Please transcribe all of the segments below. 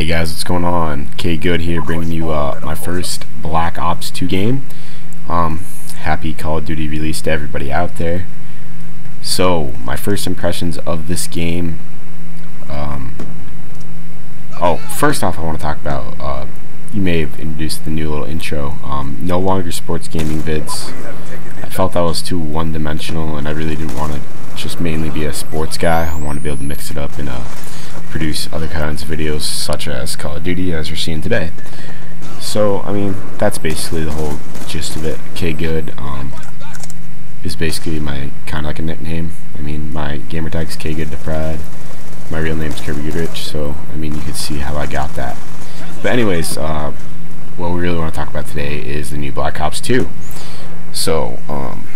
Hey guys, what's going on? K Good here, bringing you uh, my first Black Ops 2 game. Um, happy Call of Duty release to everybody out there. So, my first impressions of this game. Um, oh, first off, I want to talk about. Uh, you may have introduced the new little intro. Um, no longer sports gaming vids. I felt that was too one-dimensional, and I really didn't want to just mainly be a sports guy. I want to be able to mix it up and uh, produce other kinds of videos, such as Call of Duty, as you're seeing today. So, I mean, that's basically the whole gist of it. K Good um, is basically my kind of like a nickname. I mean, my gamer is K Good DaPRYD. My real name is Kirby Goodrich, so I mean, you can see how I got that. But anyways, uh, what we really want to talk about today is the new Black Ops 2. So, um,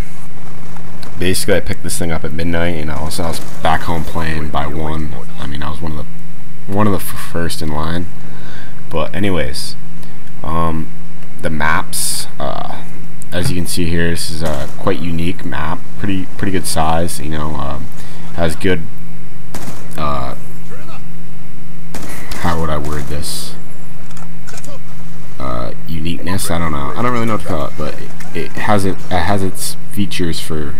basically I picked this thing up at midnight and I was, I was back home playing by one. I mean, I was one of the one of the first in line. But anyways, um, the maps, uh, as you can see here, this is a quite unique map. Pretty pretty good size. You know, um, has good. Uh, how would I word this? uh, uniqueness. I don't know. I don't really know what to call it, but it, it has it, it has its features for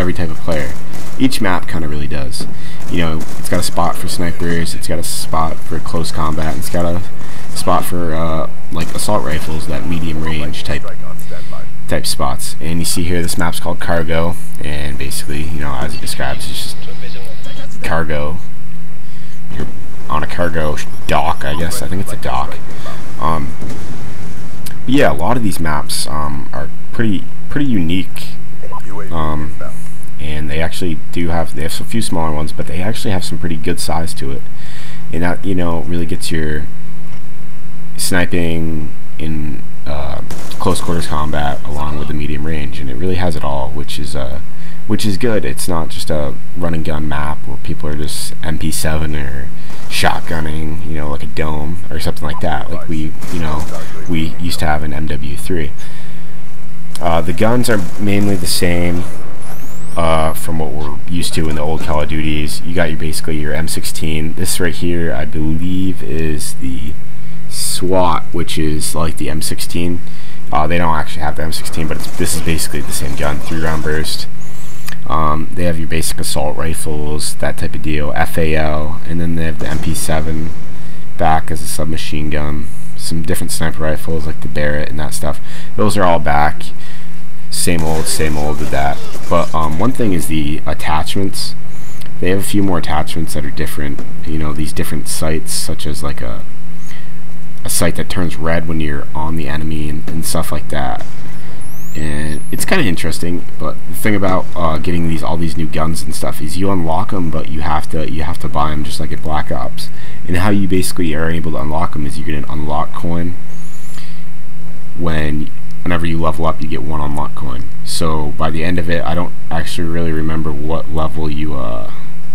every type of player. Each map kind of really does. You know, it's got a spot for snipers. It's got a spot for close combat. It's got a spot for uh, like assault rifles, that medium range type type spots. And you see here, this map's called Cargo, and basically, you know, as it describes, it's just cargo. You're on a cargo dock, I guess. I think it's a dock. Um, yeah, a lot of these maps um, are pretty pretty unique, um, and they actually do have they have a few smaller ones, but they actually have some pretty good size to it, and that you know really gets your sniping in uh, close quarters combat along with the medium range, and it really has it all, which is uh, which is good. It's not just a run and gun map where people are just MP7 or shotgunning, you know, like a dome or something like that, like we, you know, we used to have in MW3. Uh, the guns are mainly the same uh, from what we're used to in the old Call of Duties. You got your basically your M16. This right here, I believe, is the SWAT, which is like the M16. Uh, they don't actually have the M16, but this is basically the same gun, three round burst. Um, they have your basic assault rifles, that type of deal, FAL, and then they have the MP7 back as a submachine gun. Some different sniper rifles like the Barrett and that stuff. Those are all back. Same old, same old with that. But um, one thing is the attachments. They have a few more attachments that are different. You know, these different sights, such as like a a sight that turns red when you're on the enemy and, and stuff like that and it's kind of interesting. But the thing about uh, getting these all these new guns and stuff is you unlock them, but you have to you have to buy them just like at Black Ops. And how you basically are able to unlock them is you get an unlock coin. When whenever you level up, you get one unlock coin. So by the end of it, I don't actually really remember what level you uh,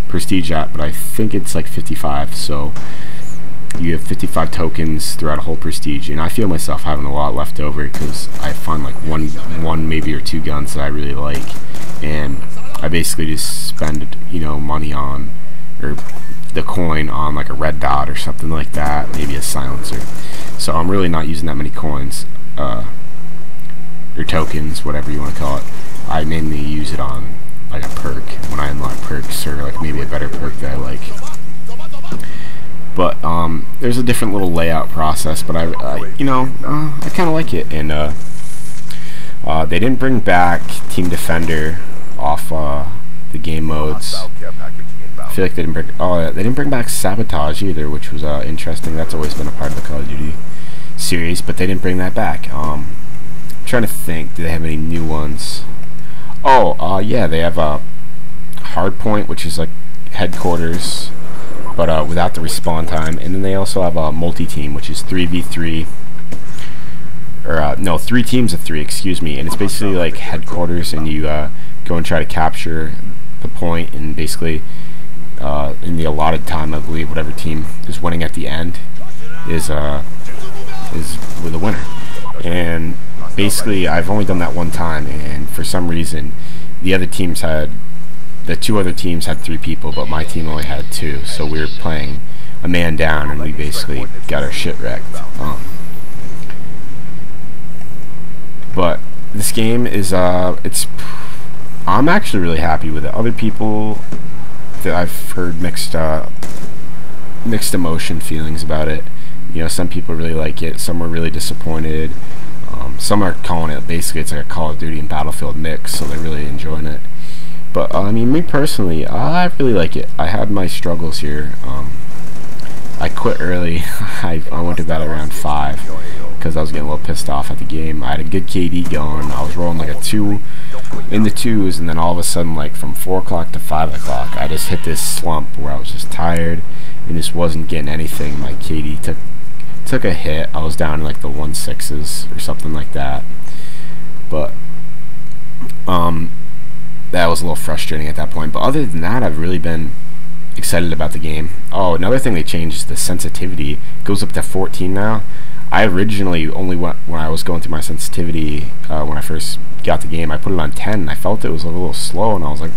prestige at, but I think it's like 55. So you have 55 tokens throughout a whole prestige and I feel myself having a lot left over because I find like one one maybe or two guns that I really like and I basically just spend you know money on or the coin on like a red dot or something like that maybe a silencer so I'm really not using that many coins uh, or tokens whatever you want to call it I mainly use it on like a perk when I unlock perks or like maybe a better perk that I like but um, there's a different little layout process. But I, I you know, uh, I kind of like it. And uh, uh, they didn't bring back Team Defender off uh, the game modes. I feel like they didn't bring. Oh, they didn't bring back Sabotage either, which was uh, interesting. That's always been a part of the Call of Duty series, but they didn't bring that back. Um, I'm trying to think. Do they have any new ones? Oh, uh, yeah, they have a Hardpoint, which is like headquarters but uh, without the respawn time. And then they also have a multi-team, which is 3v3, or uh, no, three teams of three, excuse me. And it's basically like headquarters, and you uh, go and try to capture the point, and basically uh, in the allotted time, I believe, whatever team is winning at the end is uh, is with a winner. And basically, I've only done that one time, and for some reason, the other teams had the two other teams had three people, but my team only had two, so we were playing a man down, and we basically got our shit wrecked. Um, but this game is uh, it's I'm actually really happy with it. Other people that I've heard mixed uh, mixed emotion feelings about it. You know, some people really like it, some were really disappointed. Um, some are calling it basically it's like a Call of Duty and Battlefield mix, so they're really enjoying it. But uh, I mean, me personally, I really like it. I had my struggles here. Um, I quit early. I, I went to bed around five because I was getting a little pissed off at the game. I had a good KD going. I was rolling like a two in the twos, and then all of a sudden, like from four o'clock to five o'clock, I just hit this slump where I was just tired and just wasn't getting anything. My KD took took a hit. I was down in like the one sixes or something like that. But um, that was a little frustrating at that point. But other than that, I've really been excited about the game. Oh, another thing they changed is the sensitivity it goes up to 14 now. I originally only went when I was going through my sensitivity uh, when I first got the game. I put it on 10. And I felt it was a little slow, and I was like,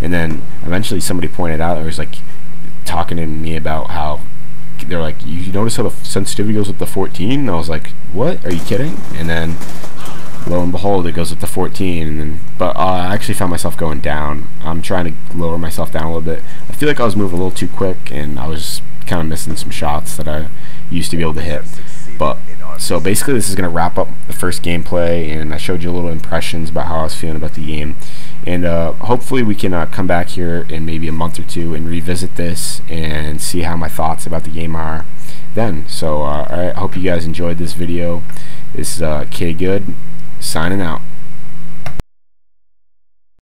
and then eventually somebody pointed out it was like talking to me about how they're like, you notice how the sensitivity goes up to 14? And I was like, what? Are you kidding? And then lo and behold, it goes up to 14. And but uh, I actually found myself going down. I'm trying to lower myself down a little bit. I feel like I was moving a little too quick, and I was kind of missing some shots that I used to be able to hit. But so basically, this is going to wrap up the first gameplay, and I showed you a little impressions about how I was feeling about the game. And uh, hopefully, we can uh, come back here in maybe a month or two and revisit this and see how my thoughts about the game are then. So, uh, I hope you guys enjoyed this video. This is uh, K Good signing out.